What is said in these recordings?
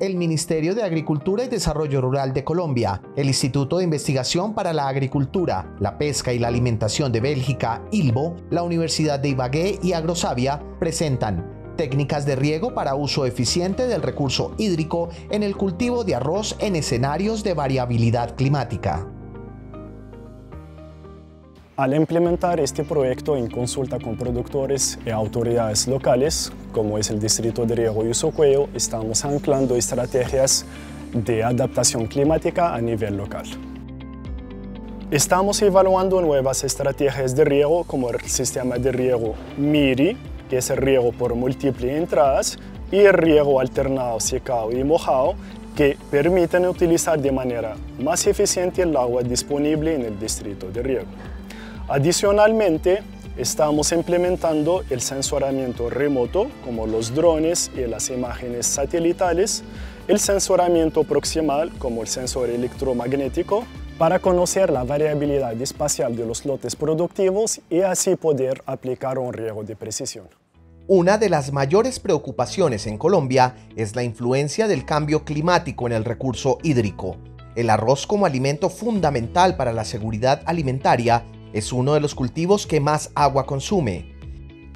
el Ministerio de Agricultura y Desarrollo Rural de Colombia, el Instituto de Investigación para la Agricultura, la Pesca y la Alimentación de Bélgica, ILBO, la Universidad de Ibagué y Agrosavia presentan técnicas de riego para uso eficiente del recurso hídrico en el cultivo de arroz en escenarios de variabilidad climática. Al implementar este proyecto en consulta con productores y autoridades locales, como es el Distrito de Riego y Usocuello, estamos anclando estrategias de adaptación climática a nivel local. Estamos evaluando nuevas estrategias de riego como el sistema de riego MIRI, que es el riego por múltiples entradas, y el riego alternado secado y mojado, que permiten utilizar de manera más eficiente el agua disponible en el distrito de riego. Adicionalmente, estamos implementando el sensoramiento remoto, como los drones y las imágenes satelitales, el sensoramiento proximal, como el sensor electromagnético, para conocer la variabilidad espacial de los lotes productivos y así poder aplicar un riego de precisión. Una de las mayores preocupaciones en Colombia es la influencia del cambio climático en el recurso hídrico. El arroz como alimento fundamental para la seguridad alimentaria es uno de los cultivos que más agua consume.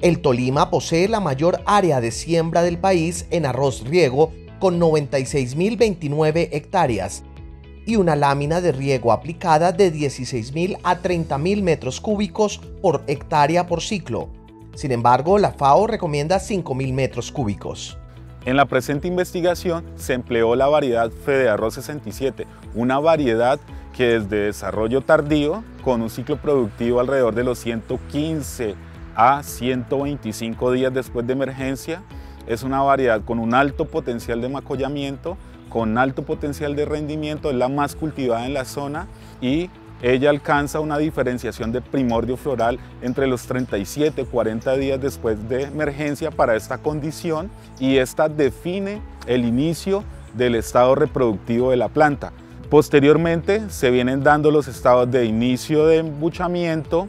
El Tolima posee la mayor área de siembra del país en arroz riego con 96.029 hectáreas y una lámina de riego aplicada de 16.000 a 30.000 metros cúbicos por hectárea por ciclo. Sin embargo, la FAO recomienda 5.000 metros cúbicos. En la presente investigación se empleó la variedad Fede Arroz 67, una variedad que desde desarrollo tardío, con un ciclo productivo alrededor de los 115 a 125 días después de emergencia, es una variedad con un alto potencial de macollamiento, con alto potencial de rendimiento, es la más cultivada en la zona y ella alcanza una diferenciación de primordio floral entre los 37 y 40 días después de emergencia para esta condición y esta define el inicio del estado reproductivo de la planta. Posteriormente se vienen dando los estados de inicio de embuchamiento,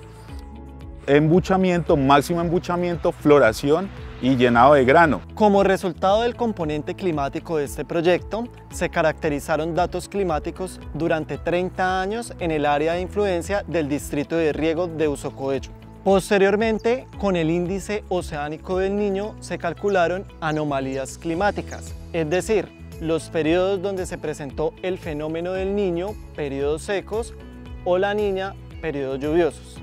embuchamiento, máximo embuchamiento, floración y llenado de grano. Como resultado del componente climático de este proyecto, se caracterizaron datos climáticos durante 30 años en el área de influencia del distrito de riego de Usocoecho. Posteriormente, con el índice oceánico del Niño se calcularon anomalías climáticas, es decir, los periodos donde se presentó el fenómeno del niño, periodos secos, o la niña, periodos lluviosos.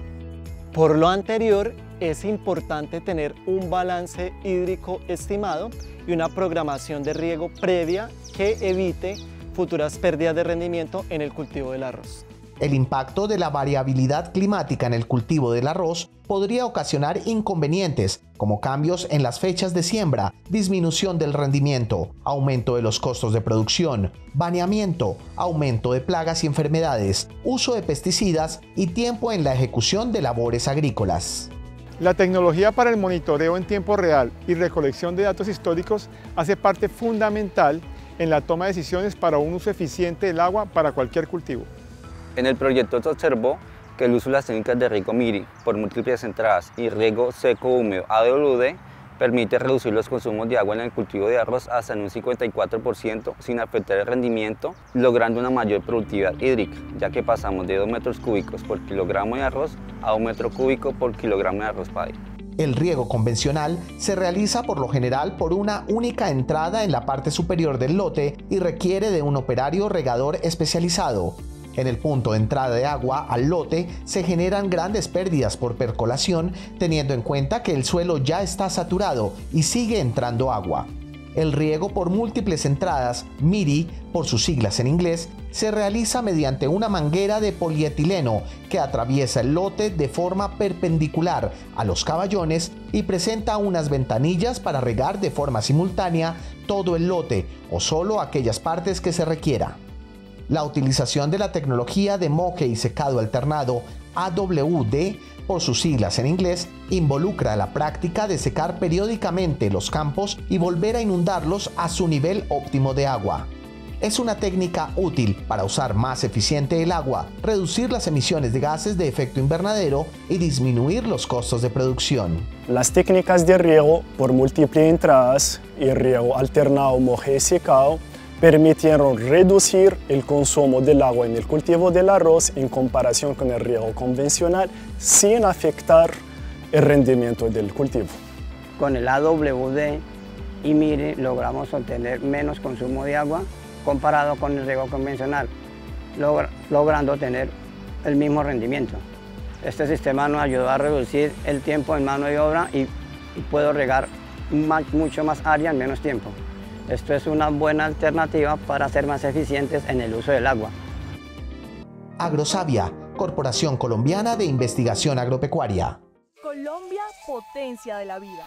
Por lo anterior, es importante tener un balance hídrico estimado y una programación de riego previa que evite futuras pérdidas de rendimiento en el cultivo del arroz. El impacto de la variabilidad climática en el cultivo del arroz podría ocasionar inconvenientes como cambios en las fechas de siembra, disminución del rendimiento, aumento de los costos de producción, baneamiento, aumento de plagas y enfermedades, uso de pesticidas y tiempo en la ejecución de labores agrícolas. La tecnología para el monitoreo en tiempo real y recolección de datos históricos hace parte fundamental en la toma de decisiones para un uso eficiente del agua para cualquier cultivo. En el proyecto se observó que el uso de las técnicas de riego MIRI por múltiples entradas y riego seco húmedo AWD permite reducir los consumos de agua en el cultivo de arroz hasta en un 54% sin afectar el rendimiento, logrando una mayor productividad hídrica, ya que pasamos de 2 metros cúbicos por kilogramo de arroz a 1 metro cúbico por kilogramo de arroz paddy. El riego convencional se realiza por lo general por una única entrada en la parte superior del lote y requiere de un operario regador especializado. En el punto de entrada de agua al lote se generan grandes pérdidas por percolación teniendo en cuenta que el suelo ya está saturado y sigue entrando agua. El riego por múltiples entradas, MIRI por sus siglas en inglés, se realiza mediante una manguera de polietileno que atraviesa el lote de forma perpendicular a los caballones y presenta unas ventanillas para regar de forma simultánea todo el lote o solo aquellas partes que se requiera. La utilización de la tecnología de moje y secado alternado AWD por sus siglas en inglés, involucra la práctica de secar periódicamente los campos y volver a inundarlos a su nivel óptimo de agua. Es una técnica útil para usar más eficiente el agua, reducir las emisiones de gases de efecto invernadero y disminuir los costos de producción. Las técnicas de riego por múltiples entradas y riego alternado moje y secado permitieron reducir el consumo del agua en el cultivo del arroz en comparación con el riego convencional sin afectar el rendimiento del cultivo. Con el AWD y MIRI logramos obtener menos consumo de agua comparado con el riego convencional, logrando tener el mismo rendimiento. Este sistema nos ayudó a reducir el tiempo en mano de obra y, puedo regar mucho más área en menos tiempo. Esto es una buena alternativa para ser más eficientes en el uso del agua. Agrosavia, Corporación Colombiana de Investigación Agropecuaria. Colombia, potencia de la vida.